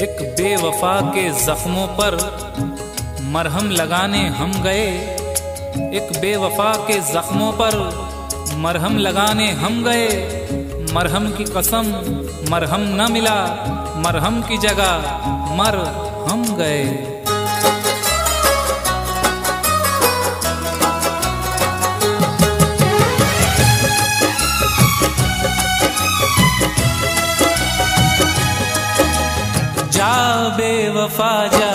एक बेवफा के जख्मों पर मरहम लगाने हम गए। एक बेवफा के जख्मों पर मरहम लगाने हम गए। मरहम की कसम, मरहम न मिला, मरहम की जगह मर हम गए। बेवफा जा।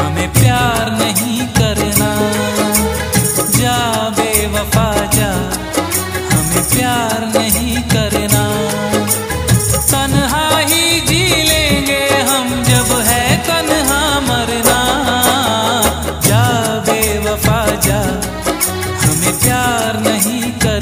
हमें प्यार नहीं करना। जा बेवफा जा। हमें प्यार नहीं करना। तन्हा ही जी लेंगे हम जब है तन्हा मरना। जा बेवफा जा। हमें प्यार नहीं करना।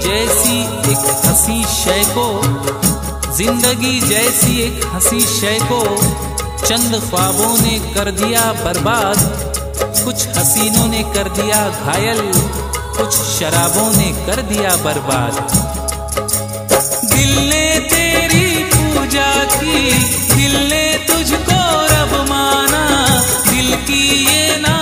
जैसी एक हसी शय को, ज़िंदगी जैसी एक हसी शय को, चंद ख्वाबों ने कर दिया बर्बाद, कुछ हसीनों ने कर दिया घायल, कुछ शराबों ने कर दिया बर्बाद। दिल ने तेरी पूजा की, दिल ने तुझको रब माना, दिल की ये ना